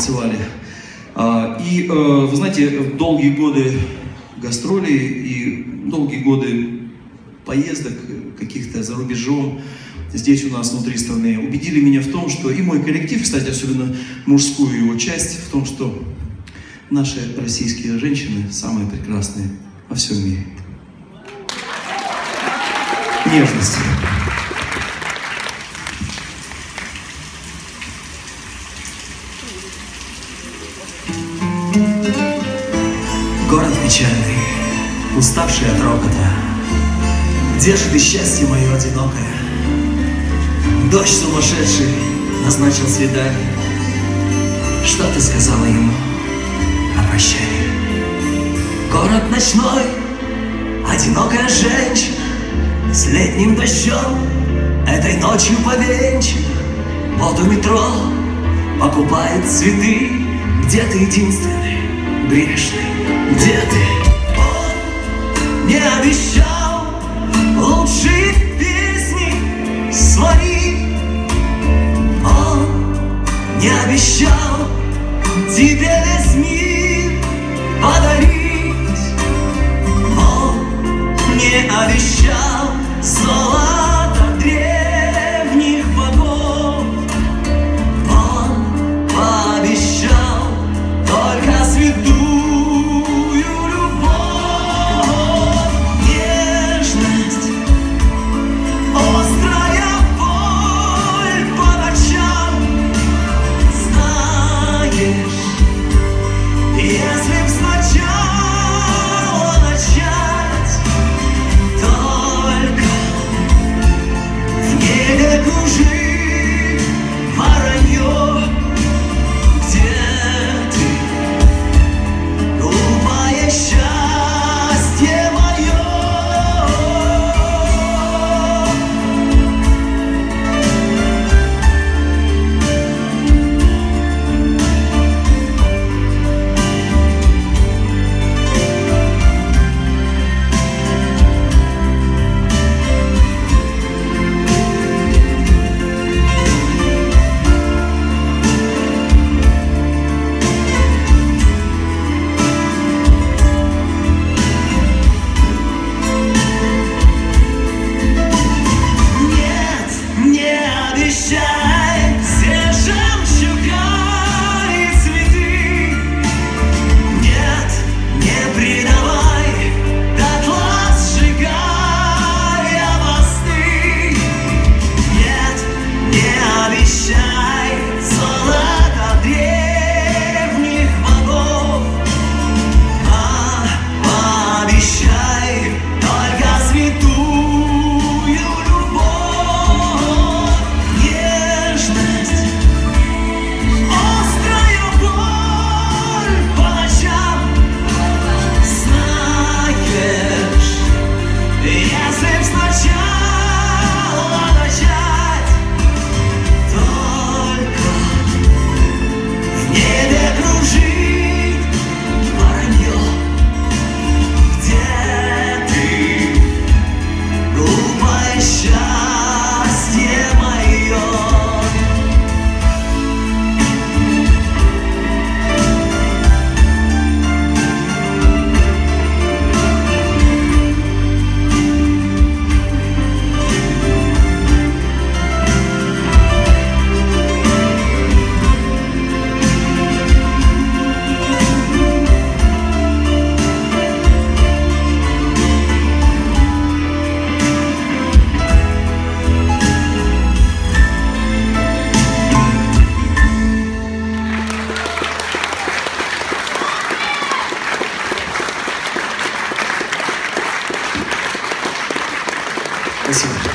танцевали. А, и, э, вы знаете, долгие годы гастролей и долгие годы поездок каких-то за рубежом, здесь у нас внутри страны, убедили меня в том, что и мой коллектив, кстати, особенно мужскую его часть, в том, что наши российские женщины самые прекрасные во всем мире. Нежность. Город печальный, уставший от рокота, Где же ты, счастье мое одинокое? Дождь сумасшедший назначил свидание. Что ты сказала ему на прощание? Город ночной, одинокая женщина С летним дождем этой ночью повенчана Вот у метро покупает цветы Где ты единственный, грешный, где ты? Он не обещал лучшие песни свои Он не обещал тебе весь мир подарить Он не обещал золото impresionante.